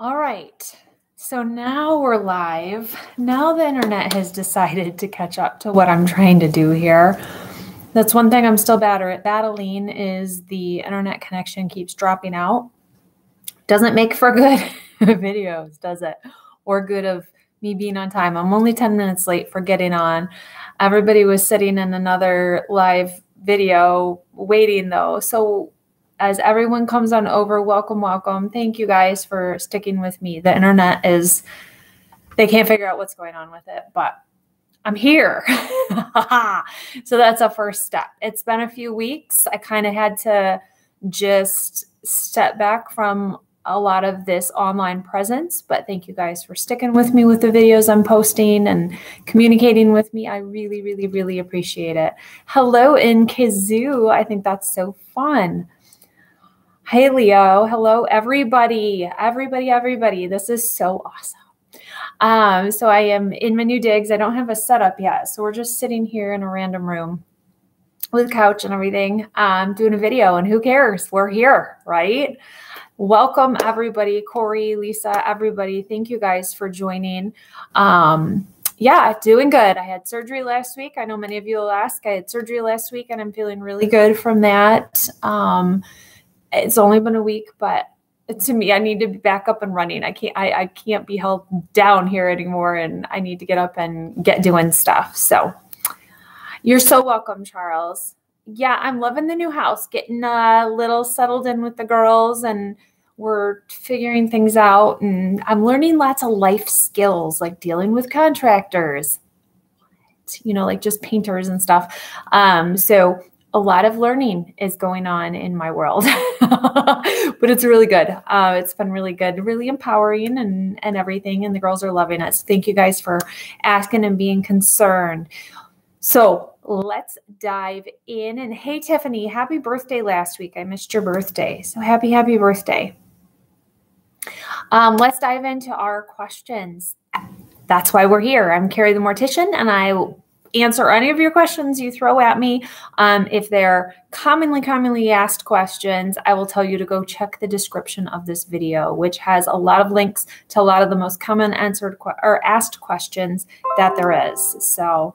All right. So now we're live. Now the internet has decided to catch up to what I'm trying to do here. That's one thing I'm still better at battling is the internet connection keeps dropping out. Doesn't make for good videos, does it? Or good of me being on time. I'm only 10 minutes late for getting on. Everybody was sitting in another live video waiting though. So as everyone comes on over, welcome, welcome. Thank you guys for sticking with me. The internet is, they can't figure out what's going on with it, but I'm here. so that's a first step. It's been a few weeks. I kind of had to just step back from a lot of this online presence, but thank you guys for sticking with me with the videos I'm posting and communicating with me. I really, really, really appreciate it. Hello in Kazoo. I think that's so fun. Hey, Leo. Hello, everybody. Everybody, everybody. This is so awesome. Um, so I am in my new digs. I don't have a setup yet. So we're just sitting here in a random room with a couch and everything, um, doing a video. And who cares? We're here, right? Welcome, everybody. Corey, Lisa, everybody. Thank you guys for joining. Um, yeah, doing good. I had surgery last week. I know many of you will ask. I had surgery last week and I'm feeling really good from that. Um, it's only been a week, but to me, I need to be back up and running. I can't, I, I can't be held down here anymore, and I need to get up and get doing stuff. So, you're so welcome, Charles. Yeah, I'm loving the new house, getting a little settled in with the girls, and we're figuring things out. And I'm learning lots of life skills, like dealing with contractors, you know, like just painters and stuff. Um, so a lot of learning is going on in my world, but it's really good. Uh, it's been really good, really empowering, and and everything. And the girls are loving. So thank you guys for asking and being concerned. So let's dive in. And hey, Tiffany, happy birthday last week. I missed your birthday, so happy, happy birthday. Um, let's dive into our questions. That's why we're here. I'm Kari the Mortician, and I answer any of your questions you throw at me. Um, if they're commonly, commonly asked questions, I will tell you to go check the description of this video, which has a lot of links to a lot of the most common answered or asked questions that there is. So,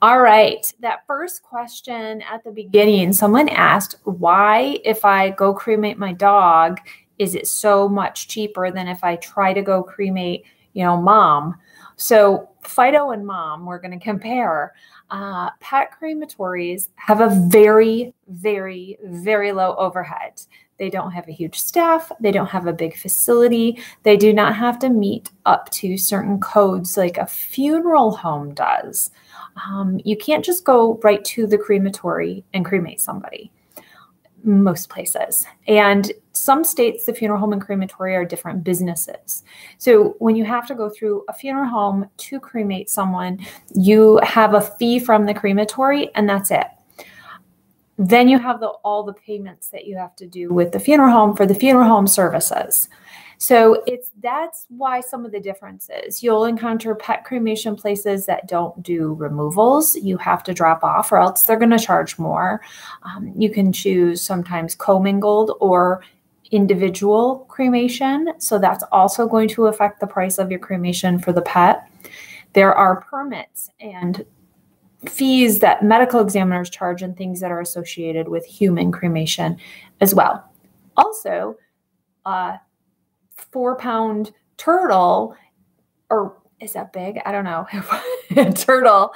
all right, that first question at the beginning, someone asked, why, if I go cremate my dog, is it so much cheaper than if I try to go cremate, you know, mom? So Fido and Mom, we're going to compare. Uh, pet crematories have a very, very, very low overhead. They don't have a huge staff. They don't have a big facility. They do not have to meet up to certain codes like a funeral home does. Um, you can't just go right to the crematory and cremate somebody most places. And some states, the funeral home and crematory are different businesses. So when you have to go through a funeral home to cremate someone, you have a fee from the crematory, and that's it. Then you have the, all the payments that you have to do with the funeral home for the funeral home services. So it's that's why some of the differences. You'll encounter pet cremation places that don't do removals. You have to drop off, or else they're going to charge more. Um, you can choose sometimes commingled or individual cremation. So that's also going to affect the price of your cremation for the pet. There are permits and fees that medical examiners charge and things that are associated with human cremation as well. Also, uh, four pound turtle, or is that big? I don't know. turtle.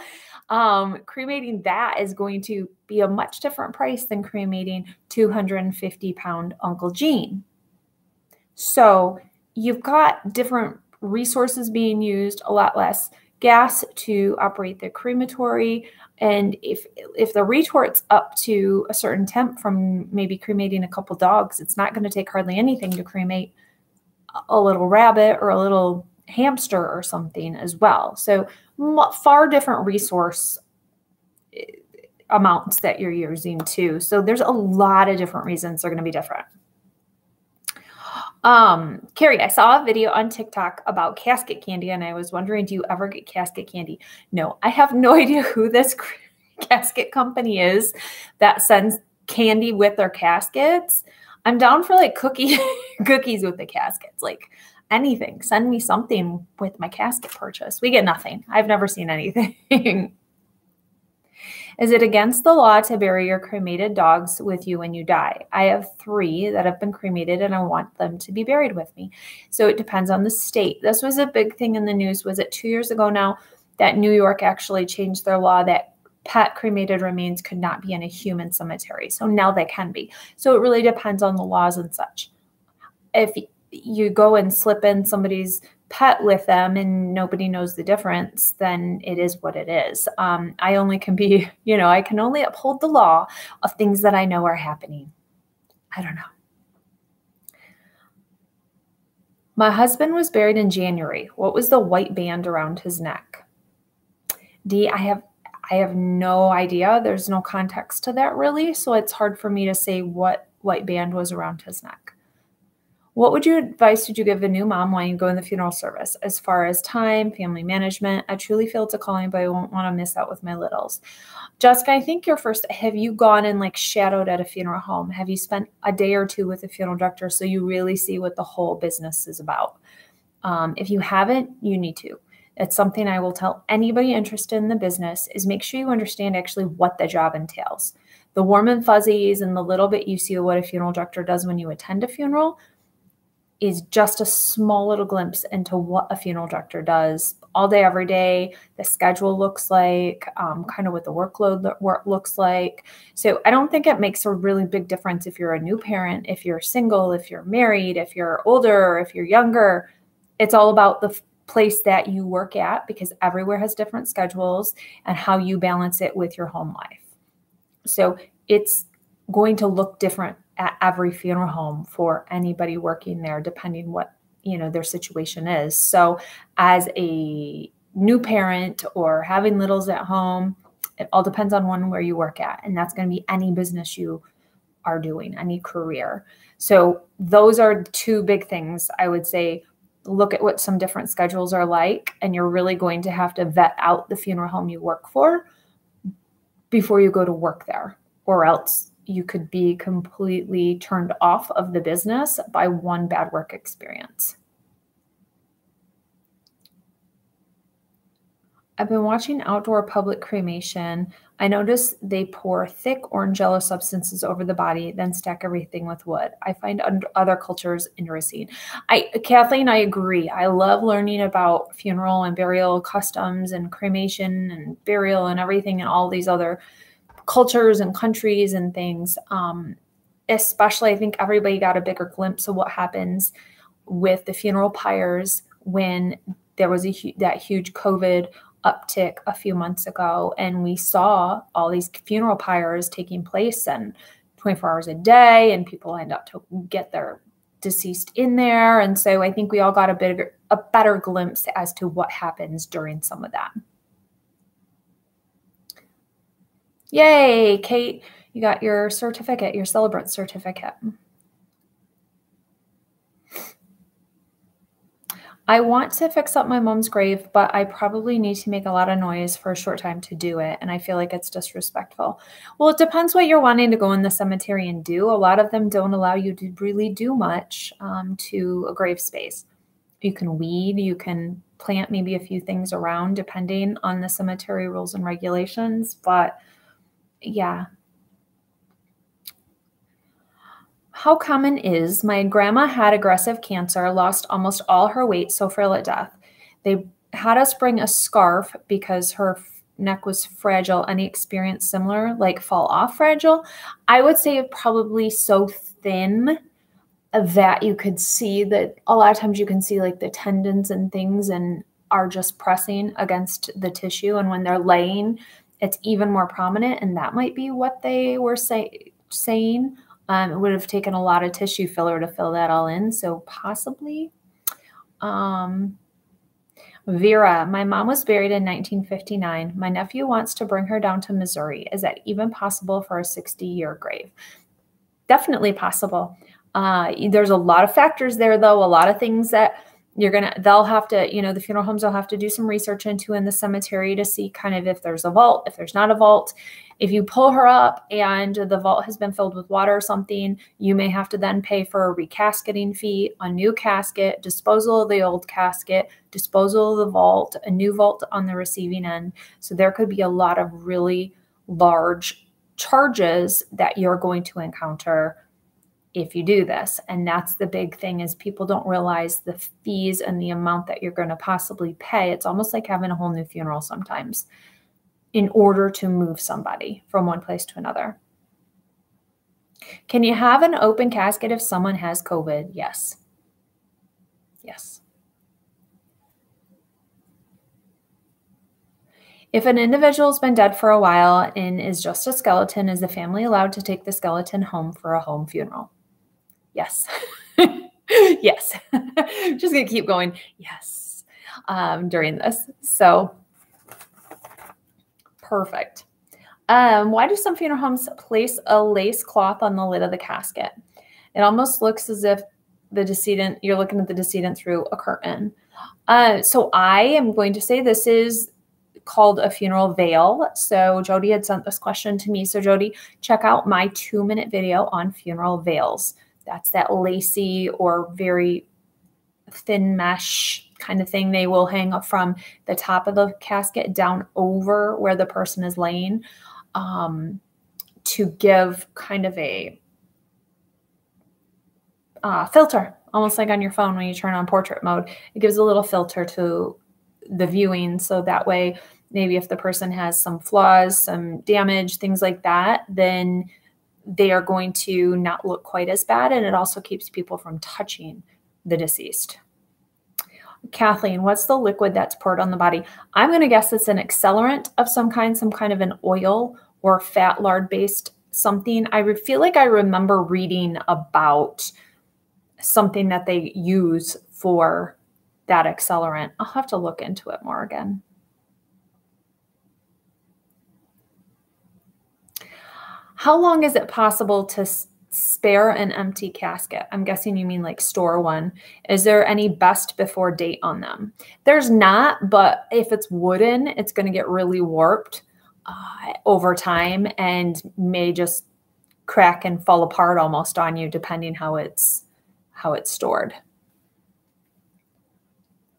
Um, cremating that is going to be a much different price than cremating 250 pound Uncle Gene. So you've got different resources being used, a lot less gas to operate the crematory. And if if the retort's up to a certain temp from maybe cremating a couple dogs, it's not going to take hardly anything to cremate a little rabbit or a little hamster or something as well. So far different resource eh, amounts that you're using too. So there's a lot of different reasons they're going to be different. Um, Kari, I saw a video on TikTok about casket candy and I was wondering, do you ever get casket candy? No, I have no idea who this casket company is that sends candy with their caskets. I'm down for like cookie cookies with the caskets. Like anything. Send me something with my casket purchase. We get nothing. I've never seen anything. Is it against the law to bury your cremated dogs with you when you die? I have three that have been cremated and I want them to be buried with me. So it depends on the state. This was a big thing in the news. Was it two years ago now that New York actually changed their law that pet cremated remains could not be in a human cemetery? So now they can be. So it really depends on the laws and such. If you go and slip in somebody's pet with them and nobody knows the difference, then it is what it is. Um, I only can be, you know, I can only uphold the law of things that I know are happening. I don't know. My husband was buried in January. What was the white band around his neck? D, I have I have no idea. There's no context to that really, so it's hard for me to say what white band was around his neck. What would you advice would you give a new mom when you go in the funeral service as far as time, family management? I truly feel it's a calling, but I won't want to miss out with my littles. Jessica, I think your first have you gone and like shadowed at a funeral home? Have you spent a day or two with a funeral director so you really see what the whole business is about? Um, if you haven't, you need to. It's something I will tell anybody interested in the business is make sure you understand actually what the job entails. The warm and fuzzies and the little bit you see of what a funeral director does when you attend a funeral is just a small little glimpse into what a funeral director does all day, every day, the schedule looks like, um, kind of what the workload work looks like. So I don't think it makes a really big difference if you're a new parent, if you're single, if you're married, if you're older, if you're younger. It's all about the place that you work at because everywhere has different schedules and how you balance it with your home life. So it's going to look different at every funeral home for anybody working there, depending what you know their situation is. So, as a new parent or having littles at home, it all depends on one where you work at, and that's going to be any business you are doing, any career. So, those are two big things I would say. Look at what some different schedules are like, and you're really going to have to vet out the funeral home you work for before you go to work there, or else you could be completely turned off of the business by one bad work experience. I've been watching outdoor public cremation. I notice they pour thick orange yellow substances over the body, then stack everything with wood. I find other cultures interesting. I, Kathleen, I agree. I love learning about funeral and burial customs and cremation and burial and everything and all these other cultures and countries and things. Um, especially, I think everybody got a bigger glimpse of what happens with the funeral pyres when there was a that huge COVID uptick a few months ago, and we saw all these funeral pyres taking place and 24 hours a day, and people end up to get their deceased in there. And so I think we all got a bigger, a better glimpse as to what happens during some of that. Yay, Kate, you got your certificate, your celebrant certificate. I want to fix up my mom's grave, but I probably need to make a lot of noise for a short time to do it. And I feel like it's disrespectful. Well, it depends what you're wanting to go in the cemetery and do. A lot of them don't allow you to really do much um, to a grave space. You can weed, you can plant maybe a few things around depending on the cemetery rules and regulations, but yeah. How common is my grandma had aggressive cancer, lost almost all her weight, so frail at death. They had us bring a scarf because her neck was fragile. Any experience similar, like fall off fragile? I would say probably so thin that you could see that a lot of times you can see like the tendons and things and are just pressing against the tissue. And when they're laying, it's even more prominent. And that might be what they were say, saying. Um, it would have taken a lot of tissue filler to fill that all in. So possibly. Um, Vera, my mom was buried in 1959. My nephew wants to bring her down to Missouri. Is that even possible for a 60 year grave? Definitely possible. Uh, there's a lot of factors there, though, a lot of things that you're gonna they'll have to you know the funeral homes will have to do some research into in the cemetery to see kind of if there's a vault if there's not a vault. If you pull her up and the vault has been filled with water or something you may have to then pay for a recasketing fee a new casket disposal of the old casket disposal of the vault a new vault on the receiving end. So there could be a lot of really large charges that you're going to encounter if you do this. And that's the big thing is people don't realize the fees and the amount that you're going to possibly pay. It's almost like having a whole new funeral sometimes in order to move somebody from one place to another. Can you have an open casket if someone has covid? Yes. Yes. If an individual's been dead for a while and is just a skeleton, is the family allowed to take the skeleton home for a home funeral? Yes. yes. Just going to keep going. Yes. Um, during this. So perfect. Um, why do some funeral homes place a lace cloth on the lid of the casket? It almost looks as if the decedent, you're looking at the decedent through a curtain. Uh, so I am going to say this is called a funeral veil. So Jody had sent this question to me. So Jody, check out my two minute video on funeral veils. That's that lacy or very thin mesh kind of thing. They will hang up from the top of the casket down over where the person is laying um, to give kind of a uh, filter, almost like on your phone when you turn on portrait mode. It gives a little filter to the viewing. So that way, maybe if the person has some flaws, some damage, things like that, then they are going to not look quite as bad. And it also keeps people from touching the deceased. Kathleen, what's the liquid that's poured on the body? I'm going to guess it's an accelerant of some kind, some kind of an oil or fat lard based something. I feel like I remember reading about something that they use for that accelerant. I'll have to look into it more again. How long is it possible to spare an empty casket? I'm guessing you mean like store one. Is there any best before date on them? There's not, but if it's wooden, it's going to get really warped uh, over time and may just crack and fall apart almost on you depending how it's how it's stored.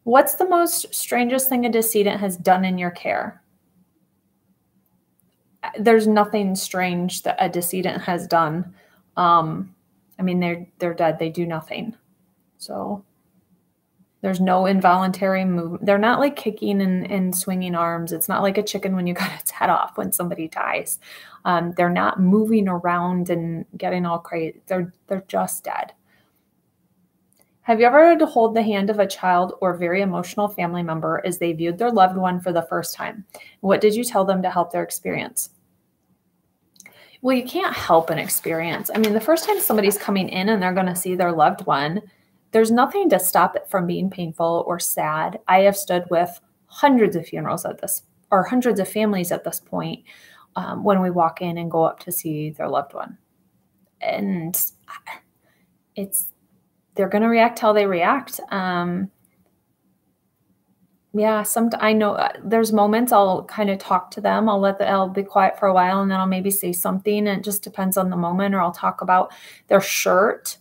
What's the most strangest thing a decedent has done in your care? There's nothing strange that a decedent has done. Um, I mean, they're they're dead. They do nothing. So there's no involuntary movement. They're not like kicking and, and swinging arms. It's not like a chicken when you cut its head off when somebody dies. Um, they're not moving around and getting all crazy. They're they're just dead. Have you ever had to hold the hand of a child or very emotional family member as they viewed their loved one for the first time? What did you tell them to help their experience? Well, you can't help an experience. I mean, the first time somebody's coming in and they're going to see their loved one, there's nothing to stop it from being painful or sad. I have stood with hundreds of funerals at this, or hundreds of families at this point um, when we walk in and go up to see their loved one. And it's, they're going to react how they react. Um, yeah, some I know uh, there's moments I'll kind of talk to them. I'll let the I'll be quiet for a while and then I'll maybe say something. And it just depends on the moment, or I'll talk about their shirt.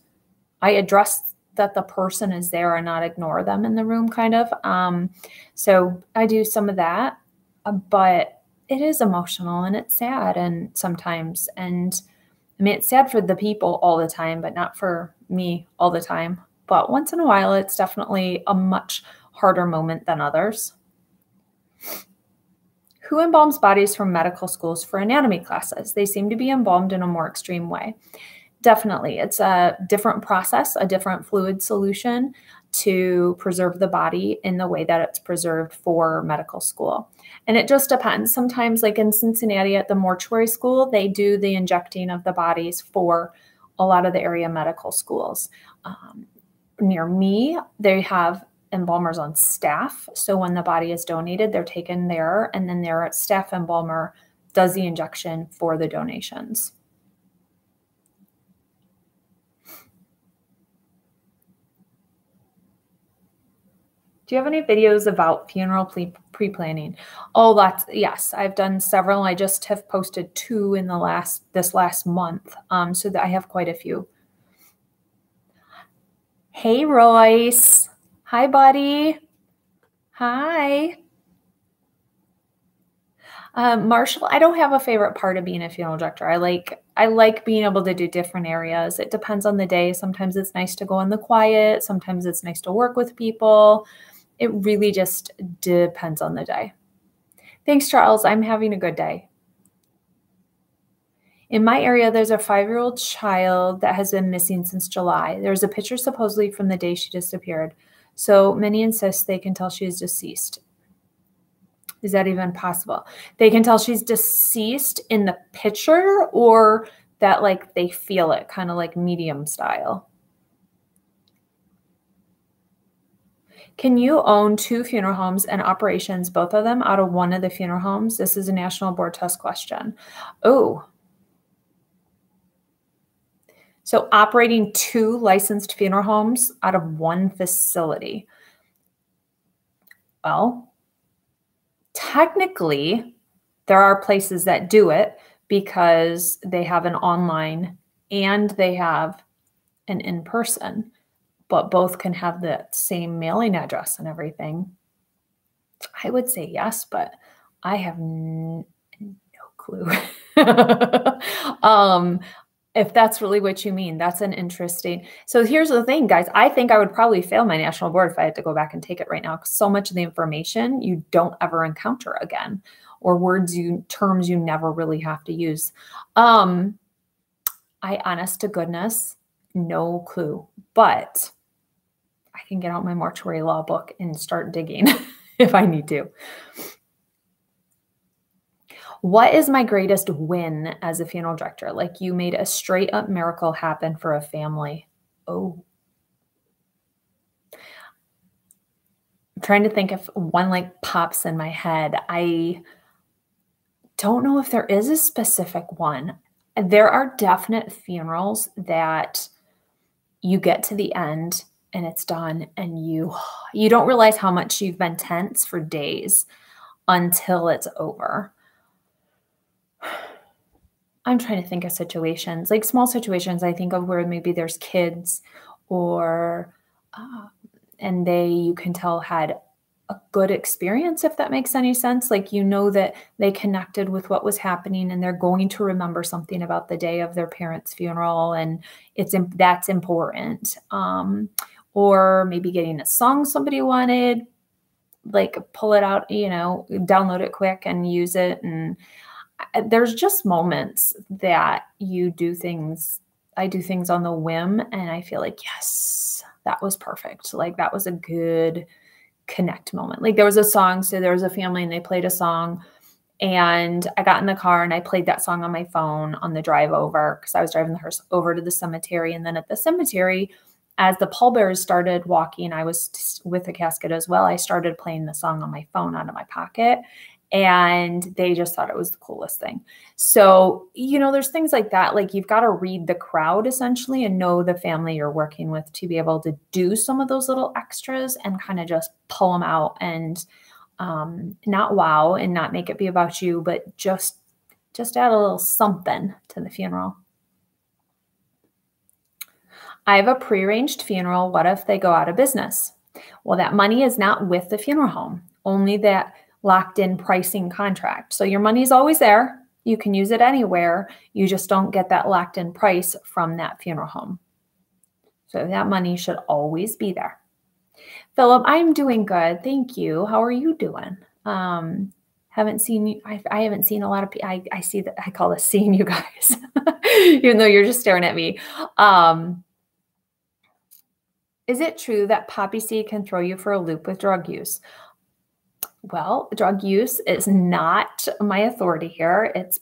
I address that the person is there and not ignore them in the room, kind of. Um, so I do some of that, uh, but it is emotional and it's sad and sometimes and I mean it's sad for the people all the time, but not for me all the time. But once in a while, it's definitely a much harder moment than others. Who embalms bodies from medical schools for anatomy classes? They seem to be embalmed in a more extreme way. Definitely, it's a different process, a different fluid solution to preserve the body in the way that it's preserved for medical school. And it just depends. Sometimes, like in Cincinnati at the mortuary school, they do the injecting of the bodies for a lot of the area medical schools. Um, near me, they have embalmers on staff. So when the body is donated, they're taken there, and then their staff embalmer does the injection for the donations. Do you have any videos about funeral pre planning? Oh, that's yes. I've done several. I just have posted two in the last this last month. Um, so that I have quite a few. Hey, Royce. Hi, buddy. Hi. Um, Marshall, I don't have a favorite part of being a funeral director. I like I like being able to do different areas. It depends on the day. Sometimes it's nice to go in the quiet. Sometimes it's nice to work with people. It really just depends on the day. Thanks, Charles. I'm having a good day. In my area, there's a five year old child that has been missing since July. There's a picture supposedly from the day she disappeared. So many insist they can tell she is deceased. Is that even possible? They can tell she's deceased in the picture or that like they feel it, kind of like medium style. Can you own two funeral homes and operations, both of them out of one of the funeral homes? This is a national board test question. Oh. So operating two licensed funeral homes out of one facility. Well, technically, there are places that do it because they have an online and they have an in person, but both can have the same mailing address and everything. I would say yes, but I have n- no clue. um, if that's really what you mean that's an interesting so here's the thing guys i think i would probably fail my national board if i had to go back and take it right now so much of the information you don't ever encounter again or words you terms you never really have to use um i honest to goodness no clue but i can get out my mortuary law book and start digging if i need to what is my greatest win as a funeral director? Like you made a straight up miracle happen for a family. Oh. I'm trying to think if one like pops in my head. I don't know if there is a specific one. There are definite funerals that you get to the end and it's done and you you don't realize how much you've been tense for days until it's over I'm trying to think of situations, like small situations I think of where maybe there's kids or, uh, and they, you can tell, had a good experience, if that makes any sense. Like, you know, that they connected with what was happening and they're going to remember something about the day of their parents' funeral. And it's, that's important. Um, or maybe getting a song somebody wanted, like pull it out, you know, download it quick and use it. And, there's just moments that you do things i do things on the whim and i feel like yes that was perfect like that was a good connect moment like there was a song so there was a family and they played a song and i got in the car and i played that song on my phone on the drive over because i was driving the hearse over to the cemetery and then at the cemetery as the pallbearers started walking i was with the casket as well i started playing the song on my phone out of my pocket and they just thought it was the coolest thing. So, you know, there's things like that. Like you've got to read the crowd essentially and know the family you're working with to be able to do some of those little extras and kind of just pull them out and um, not wow and not make it be about you, but just just add a little something to the funeral. I have a prearranged funeral. What if they go out of business? Well, that money is not with the funeral home. Only that locked in pricing contract. So your money's always there. You can use it anywhere. You just don't get that locked in price from that funeral home. So that money should always be there. Philip, I'm doing good. Thank you. How are you doing? Um, haven't seen you. I, I haven't seen a lot of people. I, I see that I call this seeing you guys, even though you're just staring at me. Um, is it true that poppy seed can throw you for a loop with drug use? Well, drug use is not my authority here. It's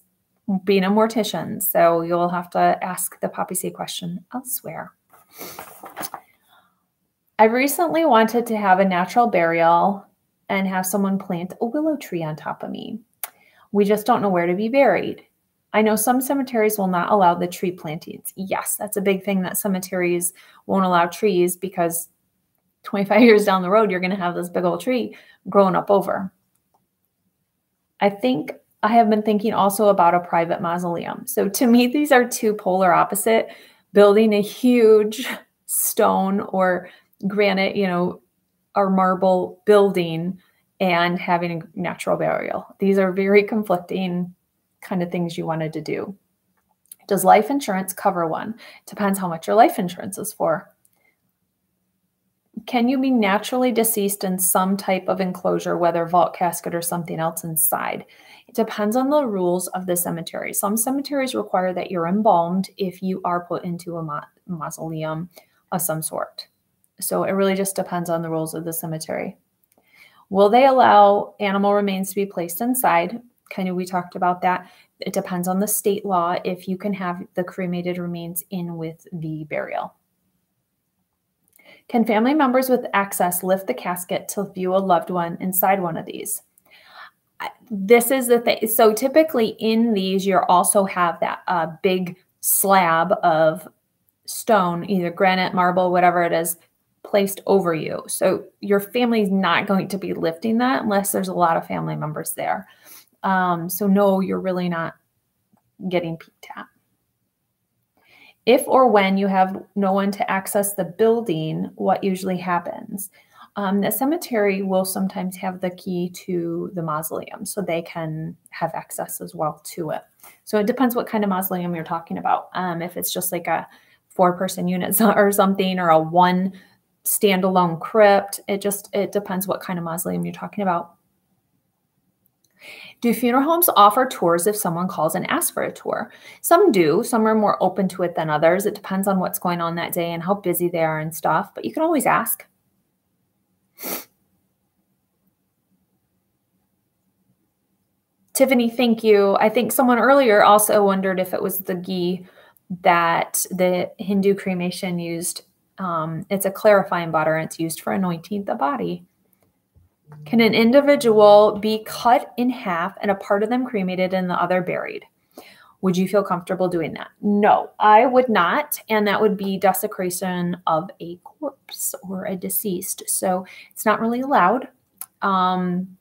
being a mortician. So you'll have to ask the poppy seed question elsewhere. I recently wanted to have a natural burial and have someone plant a willow tree on top of me. We just don't know where to be buried. I know some cemeteries will not allow the tree plantings. Yes, that's a big thing that cemeteries won't allow trees because 25 years down the road, you're going to have this big old tree growing up over. I think I have been thinking also about a private mausoleum. So to me, these are two polar opposite building a huge stone or granite, you know, or marble building and having a natural burial. These are very conflicting kind of things you wanted to do. Does life insurance cover one? Depends how much your life insurance is for. Can you be naturally deceased in some type of enclosure, whether vault casket or something else inside? It depends on the rules of the cemetery. Some cemeteries require that you're embalmed if you are put into a ma mausoleum of some sort. So it really just depends on the rules of the cemetery. Will they allow animal remains to be placed inside? Kind of, we talked about that. It depends on the state law if you can have the cremated remains in with the burial. Can family members with access lift the casket to view a loved one inside one of these? This is the thing. So typically in these, you also have that uh, big slab of stone, either granite, marble, whatever it is, placed over you. So your family's not going to be lifting that unless there's a lot of family members there. Um, so no, you're really not getting peeked at. If or when you have no one to access the building, what usually happens? Um, the cemetery will sometimes have the key to the mausoleum, so they can have access as well to it. So it depends what kind of mausoleum you're talking about. Um, if it's just like a four-person unit or something, or a one standalone crypt, it just it depends what kind of mausoleum you're talking about. Do funeral homes offer tours if someone calls and asks for a tour? Some do. Some are more open to it than others. It depends on what's going on that day and how busy they are and stuff, but you can always ask. Tiffany, thank you. I think someone earlier also wondered if it was the ghee that the Hindu cremation used. Um, it's a clarifying butter and it's used for anointing the body. Can an individual be cut in half and a part of them cremated and the other buried? Would you feel comfortable doing that? No, I would not. And that would be desecration of a corpse or a deceased. So it's not really allowed. Um,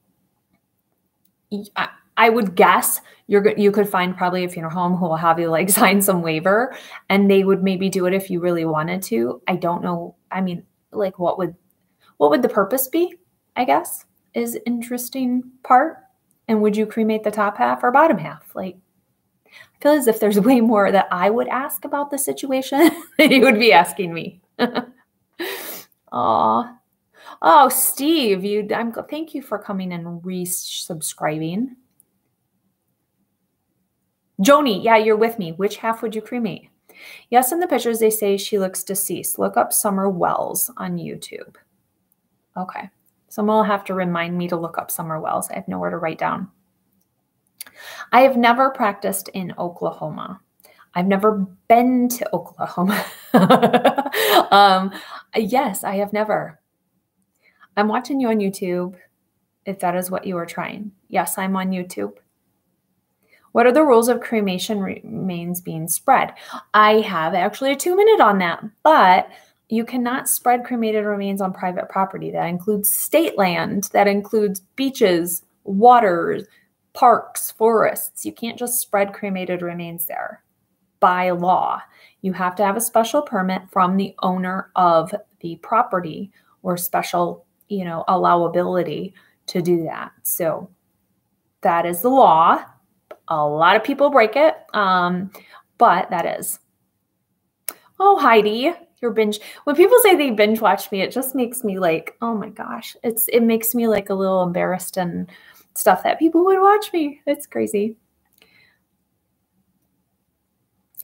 I, I would guess you're you could find probably a funeral home who will have you like sign some waiver and they would maybe do it if you really wanted to. I don't know. I mean, like what would what would the purpose be? I guess, is interesting part. And would you cremate the top half or bottom half? Like, I feel as if there's way more that I would ask about the situation than you would be asking me. Aw. Oh, Steve, you I'm thank you for coming and resubscribing. Joni, yeah, you're with me. Which half would you cremate? Yes, in the pictures they say she looks deceased. Look up Summer Wells on YouTube. Okay. Someone will have to remind me to look up Summer Wells. I have nowhere to write down. I have never practiced in Oklahoma. I've never been to Oklahoma. um, yes, I have never. I'm watching you on YouTube if that is what you are trying. Yes, I'm on YouTube. What are the rules of cremation remains being spread? I have actually a two minute on that, but you cannot spread cremated remains on private property. That includes state land, that includes beaches, waters, parks, forests. You can't just spread cremated remains there by law. You have to have a special permit from the owner of the property or special, you know, allowability to do that. So that is the law. A lot of people break it, um, but that is. Oh, Heidi, your binge. When people say they binge watch me it just makes me like oh my gosh. It's it makes me like a little embarrassed and stuff that people would watch me. It's crazy.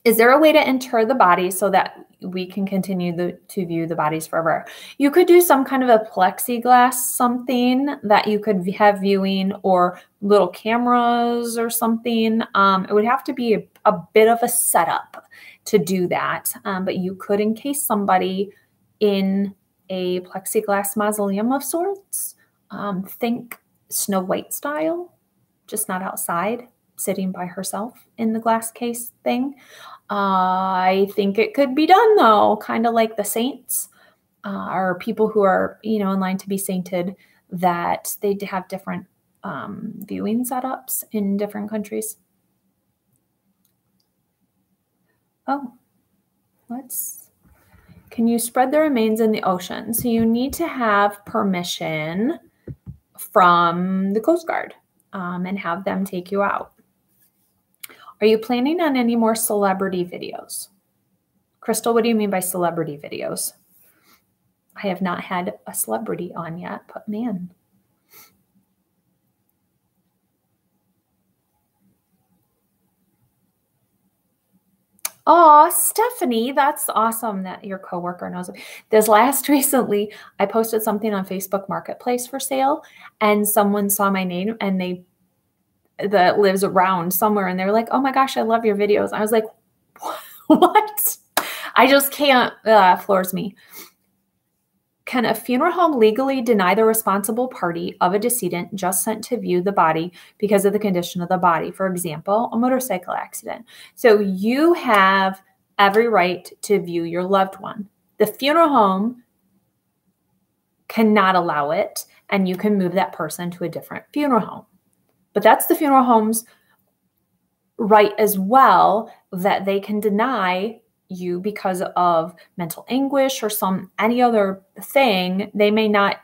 Is there a way to inter the body so that we can continue the, to view the bodies forever? You could do some kind of a plexiglass something that you could have viewing or little cameras or something. Um, it would have to be a, a bit of a setup to do that. Um, but you could encase somebody in a plexiglass mausoleum of sorts. Um, think Snow White style, just not outside, sitting by herself in the glass case thing. Uh, I think it could be done though, kind of like the saints. uh, or people who are, you know, in line to be sainted, that they have different um, viewing setups in different countries. Oh, let's, can you spread the remains in the ocean? So you need to have permission from the Coast Guard um, and have them take you out. Are you planning on any more celebrity videos? Crystal, what do you mean by celebrity videos? I have not had a celebrity on yet, but man, Oh, Stephanie, that's awesome that your coworker knows. This last recently, I posted something on Facebook Marketplace for sale, and someone saw my name and they that lives around somewhere, and they were like, "Oh my gosh, I love your videos." I was like, "What?" I just can't. Uh, floors me. Can a funeral home legally deny the responsible party of a decedent just sent to view the body because of the condition of the body? For example, a motorcycle accident. So you have every right to view your loved one. The funeral home cannot allow it, and you can move that person to a different funeral home. But that's the funeral home's right as well that they can deny you because of mental anguish or some any other thing, they may not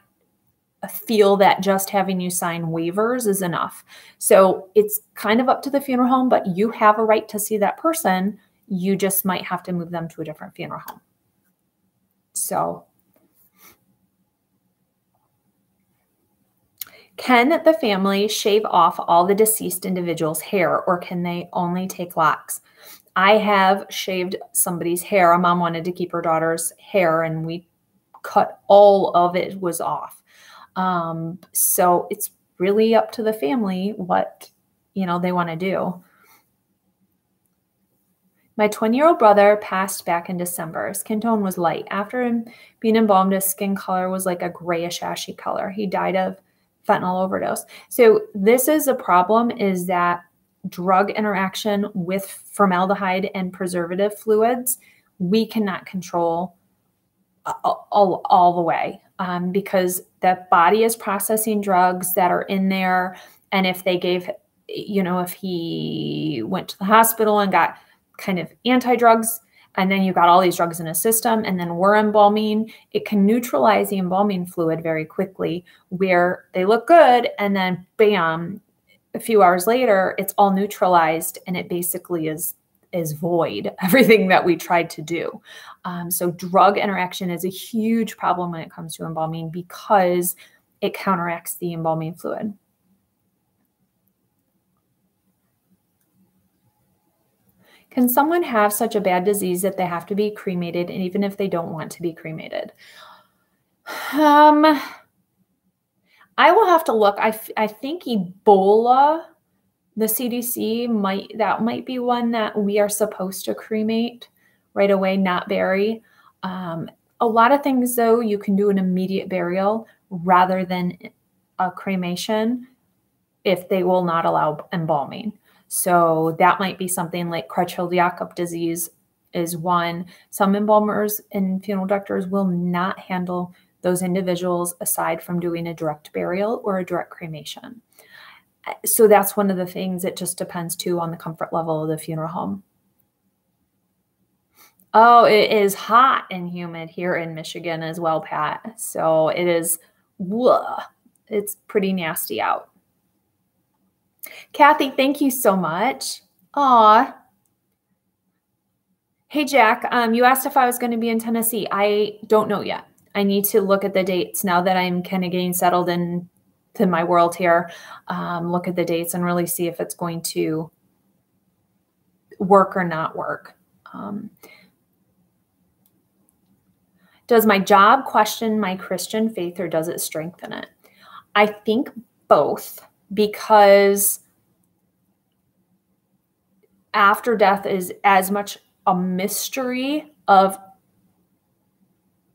feel that just having you sign waivers is enough. So it's kind of up to the funeral home, but you have a right to see that person. You just might have to move them to a different funeral home. So, can the family shave off all the deceased individual's hair or can they only take locks? I have shaved somebody's hair. A mom wanted to keep her daughter's hair, and we cut all of it was off. Um, so it's really up to the family what you know they want to do. My 20 year old brother passed back in December. Skin tone was light. After being embalmed, his skin color was like a grayish ashy color. He died of fentanyl overdose. So this is a problem is that drug interaction with formaldehyde and preservative fluids, we cannot control all, all the way um, because the body is processing drugs that are in there. And if they gave, you know, if he went to the hospital and got kind of anti drugs, and then you've got all these drugs in a system, and then we're embalming, it can neutralize the embalming fluid very quickly where they look good, and then bam, a few hours later, it's all neutralized and it basically is is void everything that we tried to do. Um, so drug interaction is a huge problem when it comes to embalming because it counteracts the embalming fluid. Can someone have such a bad disease that they have to be cremated, and even if they don't want to be cremated? Um, I will have to look. I, I think Ebola, the CDC might that might be one that we are supposed to cremate right away, not bury. Um, a lot of things though, you can do an immediate burial rather than a cremation if they will not allow embalming. So that might be something like Creutzfeldt-Jakob disease is one. Some embalmers and funeral directors will not handle those individuals aside from doing a direct burial or a direct cremation. So that's one of the things. It just depends too on the comfort level of the funeral home. Oh, it is hot and humid here in Michigan as well, Pat. So it is, whoa, it's pretty nasty out. Kathy, thank you so much. Aw. Hey, Jack, um, you asked if I was going to be in Tennessee. I don't know yet. I need to look at the dates now that I'm kind of getting settled into my world here. Um, look at the dates and really see if it's going to work or not work. Um, does my job question my Christian faith or does it strengthen it? I think both because after death is as much a mystery of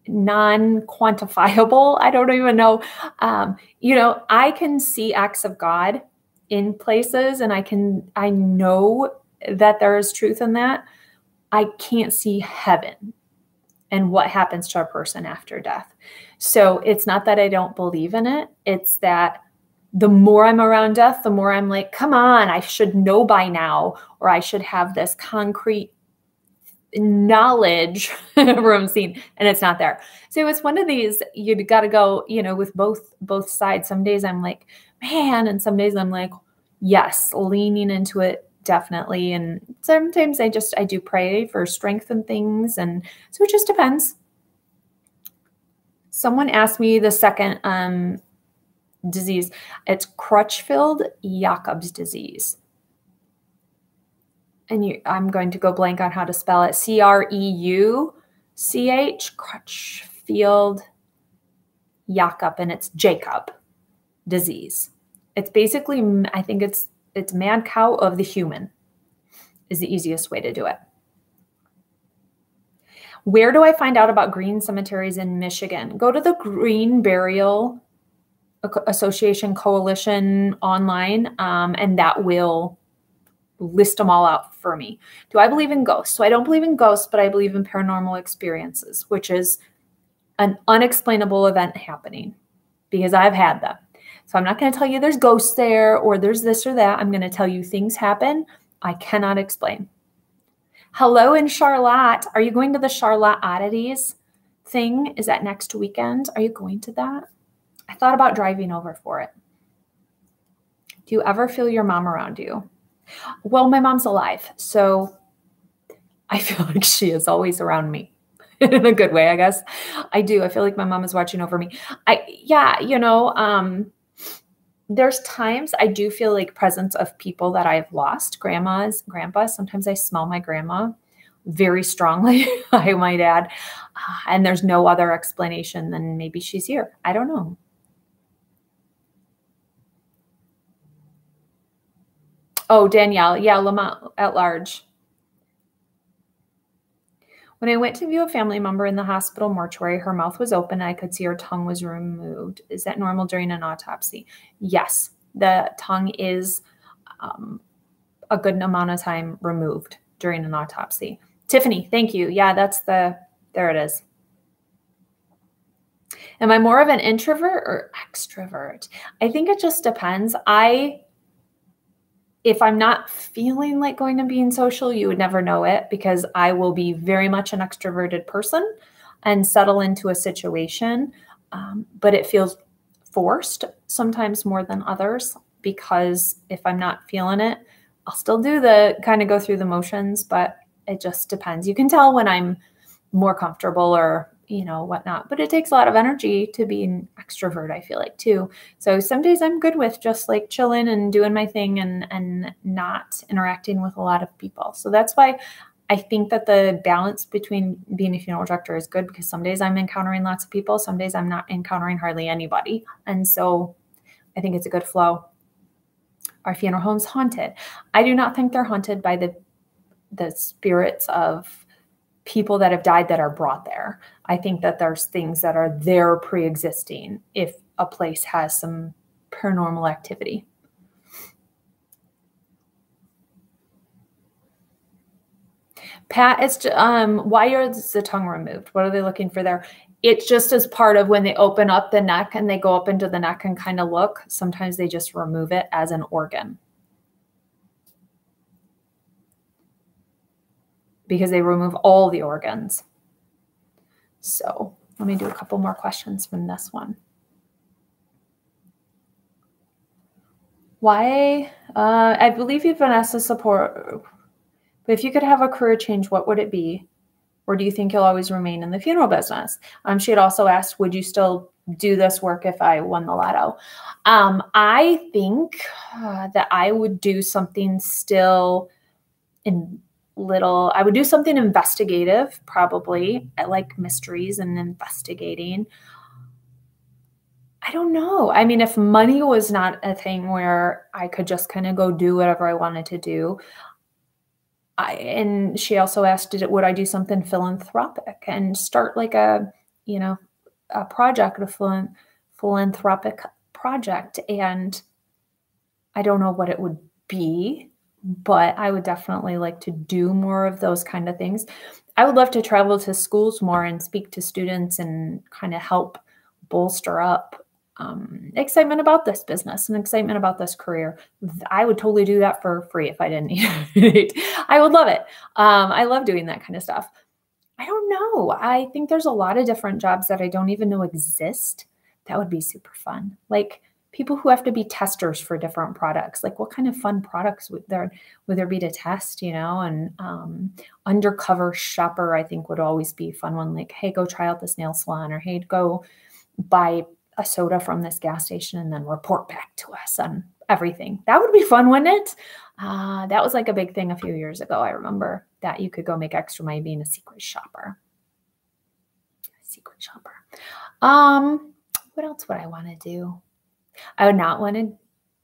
non quantifiable. I don't even know. Um, you know, I can see acts of God in places and I can, I know that there is truth in that. I can't see heaven. and what happens to a person after death. So it's not that I don't believe in it, it's that the more I'm around death, the more I'm like, come on, I should know by now, or I should have this concrete knowledge room scene and it's not there. So it's one of these you got to go you know with both both sides. Some days i'm like man and some days i'm like yes leaning into it definitely. And sometimes i just i do pray for strength and things and so it just depends. Someone asked me the second um disease. It's crutchfield jacobs disease and you, I'm going to go blank on how to spell it. C R E U C H Crutchfield Jakob, and it's Jacob disease. It's basically, I think it's it's mad cow of the human is the easiest way to do it. Where do I find out about green cemeteries in Michigan? Go to the Green Burial Association Coalition online, um, and that will list them all out for me. Do I believe in ghosts? So I don't believe in ghosts, but I believe in paranormal experiences, which is an unexplainable event happening because I've had them. So I'm not going to tell you there's ghosts there or there's this or that. I'm going to tell you things happen I cannot explain. Hello in Charlotte. Are you going to the Charlotte Oddities thing? Is that next weekend? Are you going to that? I thought about driving over for it. Do you ever feel your mom around you? Well, my mom's alive. So I feel like she is always around me in a good way, I guess. I do. I feel like my mom is watching over me. I, yeah, you know, um, there's times I do feel like presence of people that I've lost, grandmas, grandpa. Sometimes I smell my grandma very strongly, I might add. Uh, and there's no other explanation than maybe she's here. I don't know. Oh, Danielle. Yeah, Lamont at large. When I went to view a family member in the hospital mortuary, her mouth was open. I could see her tongue was removed. Is that normal during an autopsy? Yes, the tongue is um, a good amount of time removed during an autopsy. Tiffany, thank you. Yeah, that's the, there it is. Am I more of an introvert or extrovert? I think it just depends. I if I'm not feeling like going and being social, you would never know it because I will be very much an extroverted person and settle into a situation. Um, but it feels forced sometimes more than others because if I'm not feeling it, I'll still do the kind of go through the motions, but it just depends. You can tell when I'm more comfortable or you know, whatnot. But it takes a lot of energy to be an extrovert, I feel like too. So some days I'm good with just like chilling and doing my thing and and not interacting with a lot of people. So that's why I think that the balance between being a funeral director is good because some days I'm encountering lots of people, some days I'm not encountering hardly anybody. And so I think it's a good flow. Our funeral home's haunted. I do not think they're haunted by the the spirits of people that have died that are brought there. I think that there's things that are there pre existing if a place has some paranormal activity. Pat, it's um, why is the tongue removed? What are they looking for there? It's just as part of when they open up the neck and they go up into the neck and kind of look. Sometimes they just remove it as an organ. Because they remove all the organs. So let me do a couple more questions from this one. Why? Uh, I believe you've been asked to support, but if you could have a career change, what would it be? Or do you think you'll always remain in the funeral business? Um, she had also asked, would you still do this work if I won the lotto? Um, I think uh, that I would do something still in little i would do something investigative probably mm-hmm. i like mysteries and investigating. I don't know. I mean if money was not a thing where i could just kind of go do whatever i wanted to do I, and she also asked did it would i do something philanthropic and start like a you know a project a philanthropic project? And i don't know what it would be but I would definitely like to do more of those kind of things. I would love to travel to schools more and speak to students and kind of help bolster up um, excitement about this business and excitement about this career. I would totally do that for free if I didn't need it. I would love it. Um, I love doing that kind of stuff. I don't know. I think there's a lot of different jobs that I don't even know exist. That would be super fun. Like people who have to be testers for different products. Like what kind of fun products would there would there be to test, you know? And um, undercover shopper, I think would always be a fun one. Like, hey, go try out this nail salon, or hey, go buy a soda from this gas station and then report back to us on everything. That would be fun, wouldn't it? Uh, that was like a big thing a few years ago. I remember that you could go make extra money being a secret shopper. Secret shopper. Um, what else would I want to do? I would not want to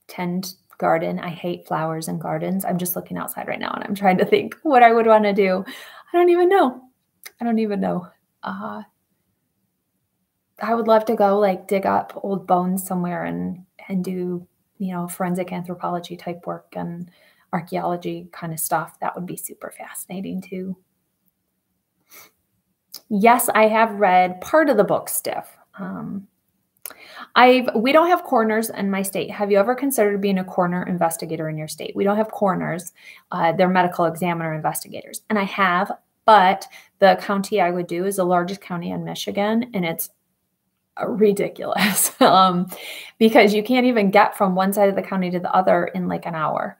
tend garden. I hate flowers and gardens. I'm just looking outside right now and I'm trying to think what I would want to do. I don't even know. I don't even know. Uh, I would love to go like dig up old bones somewhere and and do you know forensic anthropology type work and archaeology kind of stuff. That would be super fascinating too. Yes, I have read part of the book Stiff. Um, I've we don't have coroners in my state. Have you ever considered being a coroner investigator in your state? We don't have coroners; uh, they're medical examiner investigators, and I have. But the county I would do is the largest county in Michigan, and it's ridiculous um, because you can't even get from one side of the county to the other in like an hour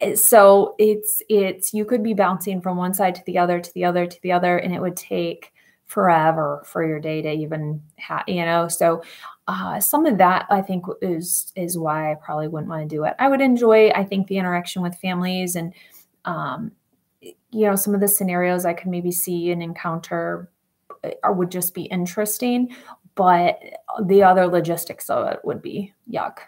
eh, so it's it's you could be bouncing from one side to the other to the other to the other and it would take forever for your day to even have you know so uh, some of that i think is is why i probably wouldn't want to do it i would enjoy i think the interaction with families and um, you know some of the scenarios i could maybe see and encounter or would just be interesting but the other logistics of it would be yuck.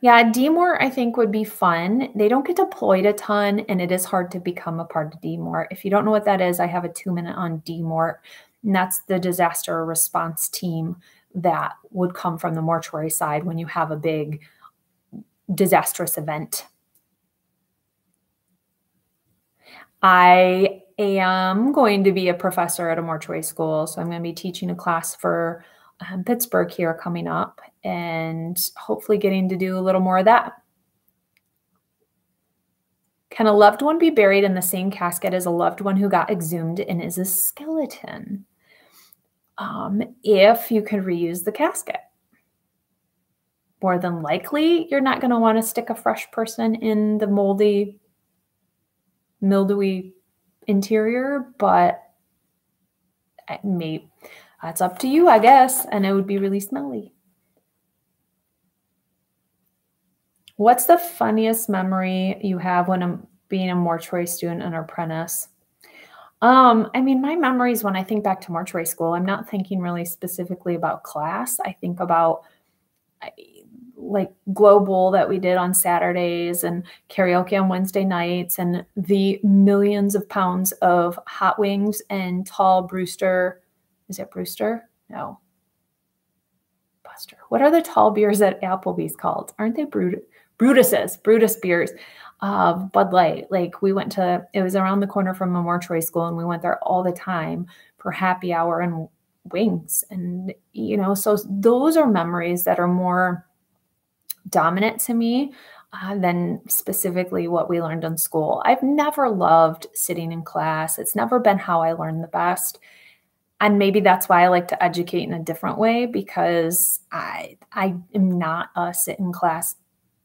Yeah, DMORT I think would be fun. They don't get deployed a ton, and it is hard to become a part of DMORT. If you don't know what that is, I have a two minute on DMORT, and that's the disaster response team that would come from the mortuary side when you have a big disastrous event. I am going to be a professor at a mortuary school. So I'm going to be teaching a class for um, Pittsburgh here coming up and hopefully getting to do a little more of that. Can a loved one be buried in the same casket as a loved one who got exhumed and is a skeleton? Um, if you can reuse the casket. More than likely, you're not going to want to stick a fresh person in the moldy, mildewy interior, but may that's up to you, I guess. And it would be really smelly. What's the funniest memory you have when I'm being a mortuary student and apprentice? Um, I mean, my memories when I think back to mortuary school, I'm not thinking really specifically about class. I think about like global that we did on Saturdays and karaoke on Wednesday nights and the millions of pounds of hot wings and tall Brewster. Is it Brewster? No. Buster. What are the tall beers at Applebee's called? Aren't they Brut- Brutus's? Brutus beers. Uh, Bud Light. Like we went to, it was around the corner from a mortuary school and we went there all the time for happy hour and wings. And, you know, so those are memories that are more dominant to me uh, than specifically what we learned in school. I've never loved sitting in class, it's never been how I learned the best. And maybe that's why I like to educate in a different way because I I am not a sit in class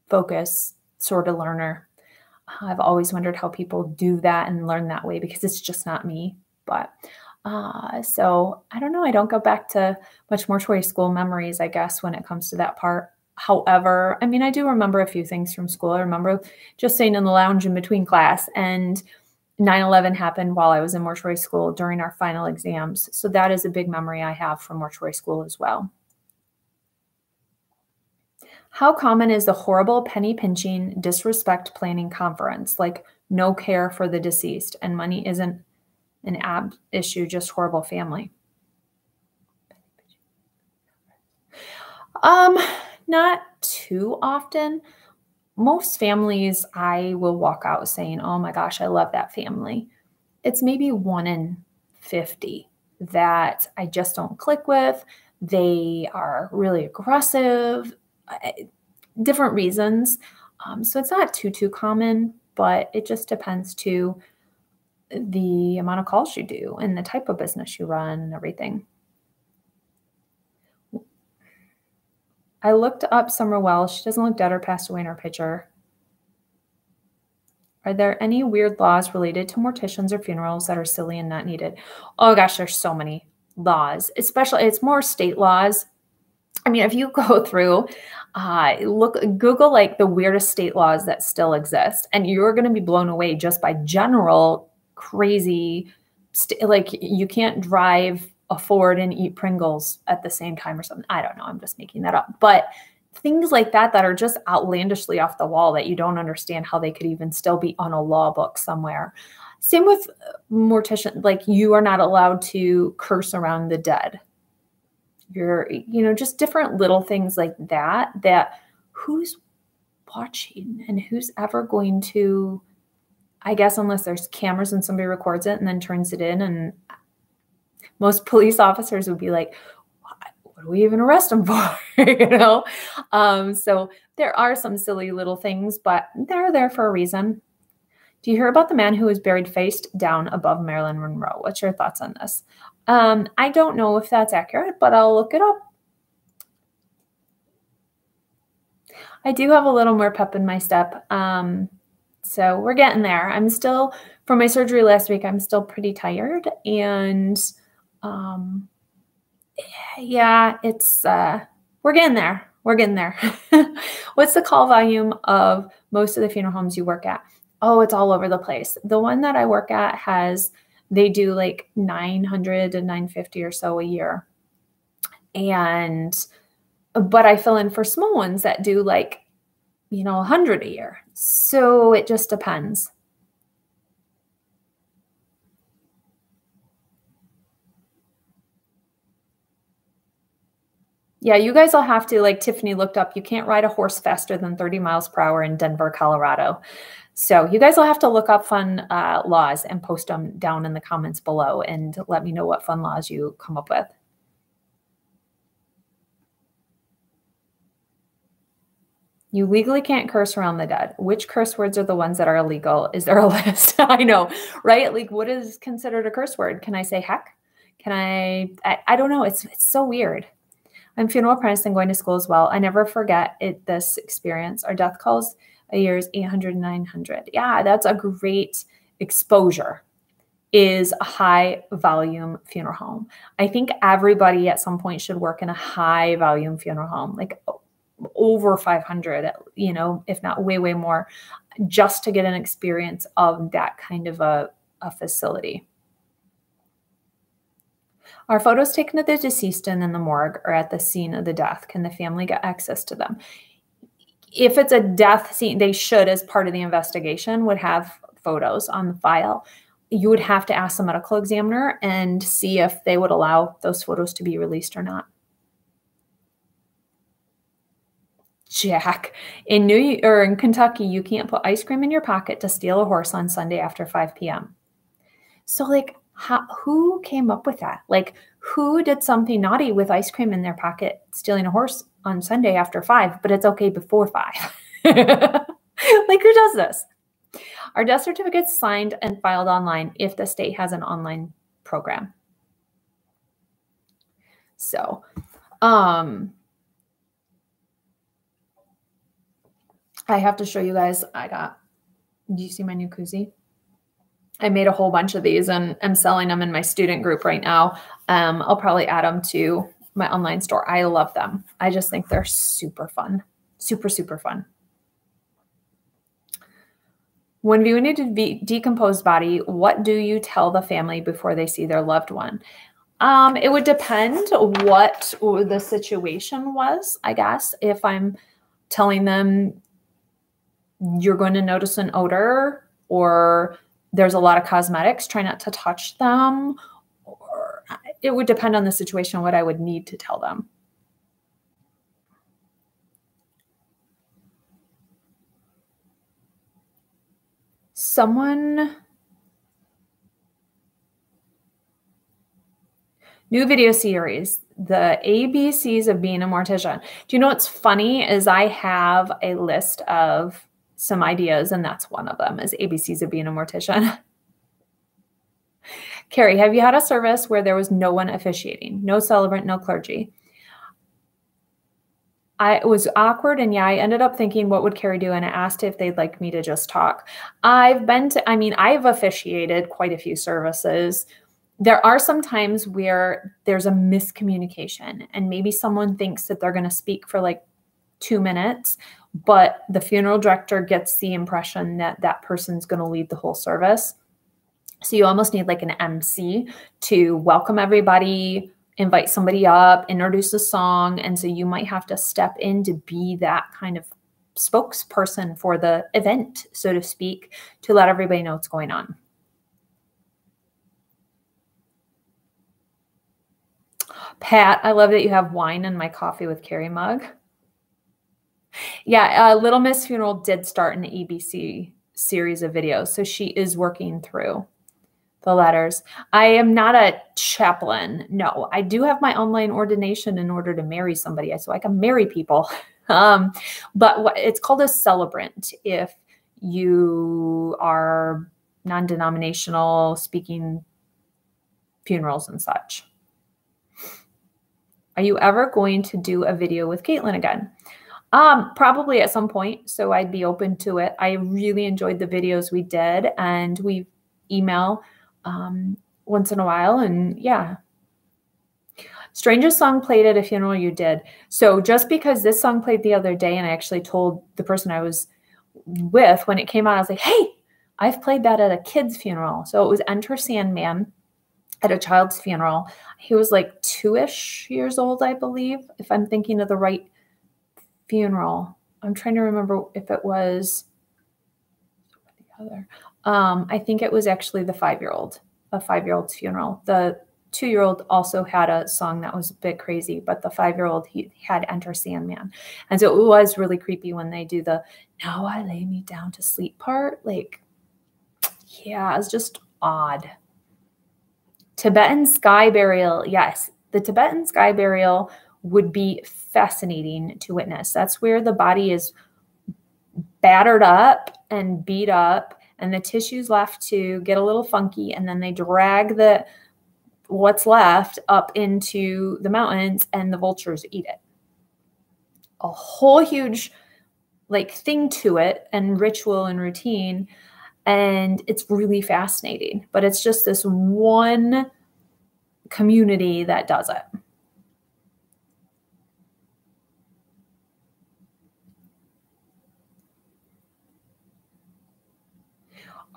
focus sort of learner. I've always wondered how people do that and learn that way because it's just not me. But uh, so I don't know. I don't go back to much mortuary school memories, I guess, when it comes to that part. However, I mean, I do remember a few things from school. I remember just sitting in the lounge in between class and 9 11 happened while I was in mortuary school during our final exams. So that is a big memory I have from mortuary school as well. How common is the horrible penny pinching disrespect planning conference? Like no care for the deceased and money isn't an ab issue, just horrible family. Um, not too often. most families, I will walk out saying, oh my gosh, I love that family. It's maybe one in 50 that I just don't click with. They are really aggressive, different reasons. Um, so it's not too, too common, but it just depends to the amount of calls you do and the type of business you run and everything. I looked up Summer Wells. She doesn't look dead or passed away in her picture. Are there any weird laws related to morticians or funerals that are silly and not needed? Oh gosh, there's so many laws, especially it's more state laws. I mean, if you go through, uh, look, Google like the weirdest state laws that still exist, and you're going to be blown away just by general crazy, like you can't drive a Ford and eat Pringles at the same time or something. I don't know. I'm just making that up. But things like that that are just outlandishly off the wall that you don't understand how they could even still be on a law book somewhere. Same with mortician, like you are not allowed to curse around the dead. You're, you know, just different little things like that, that who's watching and who's ever going to, I guess, unless there's cameras and somebody records it and then turns it in and most police officers would be like, what do we even arrest them for? you know? Um, so there are some silly little things, but they're there for a reason. Do you hear about the man who was buried face down above Marilyn Monroe? What's your thoughts on this? Um, I don't know if that's accurate, but I'll look it up. I do have a little more pep in my step. Um, so we're getting there. I'm still, from my surgery last week, I'm still pretty tired. And um, yeah, it's uh, we're getting there. We're getting there. What's the call volume of most of the funeral homes you work at? Oh, it's all over the place. The one that I work at has they do like 900 to 950 or so a year. And but I fill in for small ones that do like you know 100 a year. So it just depends. Yeah, you guys will have to, like Tiffany looked up, you can't ride a horse faster than 30 miles per hour in Denver, Colorado. So you guys will have to look up fun uh, laws and post them down in the comments below and let me know what fun laws you come up with. You legally can't curse around the dead. Which curse words are the ones that are illegal? Is there a list? I know, right? Like, what is considered a curse word? Can I say heck? Can I? I, I don't know. It's it's so weird. I'm funeral apprentice and going to school as well. I never forget it. This experience. Our death calls a year is 800, 900. Yeah, that's a great exposure. Is a high volume funeral home. I think everybody at some point should work in a high volume funeral home, like over 500, you know, if not way, way more, just to get an experience of that kind of a, a facility. Are photos taken of the deceased and in the morgue or at the scene of the death? Can the family get access to them? If it's a death scene, they should, as part of the investigation, would have photos on the file. You would have to ask the medical examiner and see if they would allow those photos to be released or not. Jack, in New or in Kentucky, you can't put ice cream in your pocket to steal a horse on Sunday after 5 p.m. So, like, how, who came up with that? Like, who did something naughty with ice cream in their pocket, stealing a horse on Sunday after five, but it's okay before five? like, who does this? Are death certificates signed and filed online if the state has an online program? So, um, I have to show you guys. I got, do you see my new koozie? I made a whole bunch of these and I'm selling them in my student group right now. Um, I'll probably add them to my online store. I love them. I just think they're super fun. Super, super fun. When viewing a de decomposed body, what do you tell the family before they see their loved one? Um, it would depend what the situation was, I guess. If I'm telling them you're going to notice an odor or there's a lot of cosmetics, try not to touch them. Or it would depend on the situation what I would need to tell them. someone new video series the abcs of being a mortician do you know what's funny is i have a list of some ideas and that's one of them is abcs of being a mortician Kari have you had a service where there was no one officiating no celebrant no clergy I it was awkward and yeah, I ended up thinking what would Kari do and I asked if they'd like me to just talk. I've been to I mean, I've officiated quite a few services. There are some times where there's a miscommunication and maybe someone thinks that they're going to speak for like 2 minutes, but the funeral director gets the impression that that person's going to lead the whole service. So you almost need like an MC to welcome everybody, invite somebody up, introduce a song. And so you might have to step in to be that kind of spokesperson for the event, so to speak, to let everybody know what's going on. Pat, I love that you have wine in my coffee with Kari mug. Yeah, uh, Little Miss Funeral did start an EBC series of videos, so she is working through the letters. I am not a chaplain. No, I do have my online ordination in order to marry somebody, so I can marry people. Um, but what, it's called a celebrant if you are non-denominational, speaking funerals and such. Are you ever going to do a video with Caitlin again? Um, probably at some point. So I'd be open to it. I really enjoyed the videos we did, and we email um, once in a while. And yeah. Strangest song played at a funeral you did. So just because this song played the other day, and I actually told the person I was with when it came out, I was like, hey, I've played that at a kid's funeral. So it was Enter Sandman at a child's funeral. He was like two ish years old, I believe, if I'm thinking of the right funeral. I'm trying to remember if it was the other. Um, I think it was actually the five year old, a five year old's funeral. The two year old also had a song that was a bit crazy, but the five year old he had Enter Sandman, and so it was really creepy when they do the "Now I lay me down to sleep" part. Like, yeah, it's just odd. Tibetan sky burial, yes, the Tibetan sky burial would be fascinating to witness. That's where the body is battered up and beat up and the tissues left to get a little funky and then they drag the what's left up into the mountains and the vultures eat it a whole huge like thing to it and ritual and routine and it's really fascinating but it's just this one community that does it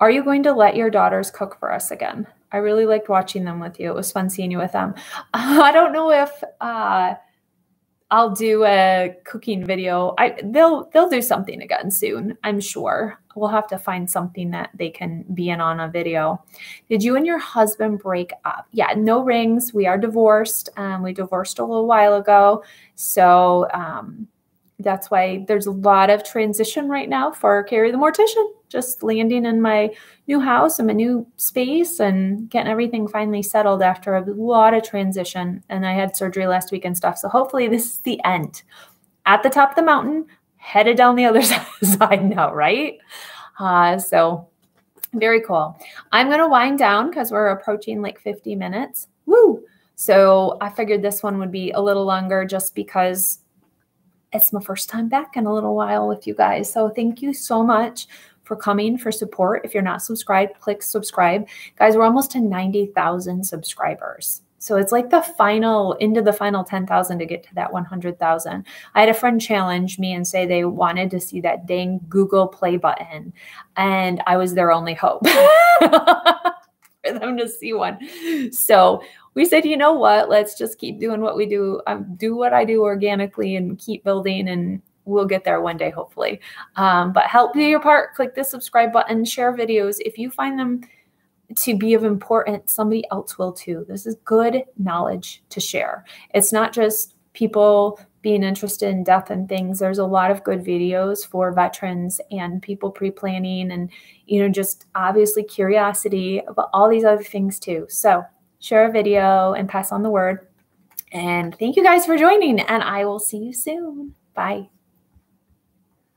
Are you going to let your daughters cook for us again? I really liked watching them with you. It was fun seeing you with them. I don't know if uh, I'll do a cooking video. I they'll they'll do something again soon. I'm sure. We'll have to find something that they can be in on a video. Did you and your husband break up? Yeah, no rings. We are divorced. Um, we divorced a little while ago. So um, that's why there's a lot of transition right now for Kari the Mortician. Just landing in my new house and my new space and getting everything finally settled after a lot of transition. And I had surgery last week and stuff. So hopefully this is the end. At the top of the mountain, headed down the other side now, right? Uh, so very cool. I'm going to wind down because we're approaching like 50 minutes. Woo! So I figured this one would be a little longer just because it's my first time back in a little while with you guys. So thank you so much for coming for support. If you're not subscribed, click subscribe. Guys, we're almost to 90,000 subscribers. So it's like the final into the final 10,000 to get to that 100,000. I had a friend challenge me and say they wanted to see that dang Google Play button, and I was their only hope for them to see one. So we said, you know what? Let's just keep doing what we do. Um, do what I do organically and keep building, and we'll get there one day, hopefully. Um, but help do your part. Click the subscribe button, share videos. If you find them to be of importance, somebody else will too. This is good knowledge to share. It's not just people being interested in death and things, there's a lot of good videos for veterans and people pre planning and, you know, just obviously curiosity about all these other things too. So share a video and pass on the word. And thank you guys for joining, and I will see you soon. Bye.